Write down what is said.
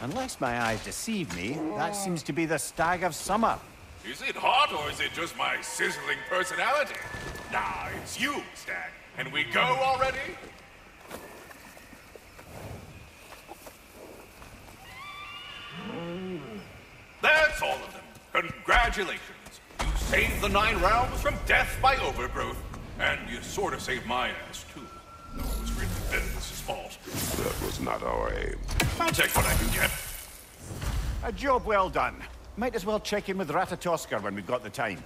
Unless my eyes deceive me, that seems to be the Stag of Summer. Is it hot or is it just my sizzling personality? Nah, it's you, Stag. And we go already? That's all of them. Congratulations. You saved the Nine Realms from death by overgrowth. And you sort of saved my ass, too. No, it was really Venus' fault. That was not our aim. Take what I can get. A job well done. Might as well check in with Ratatoskr when we've got the time.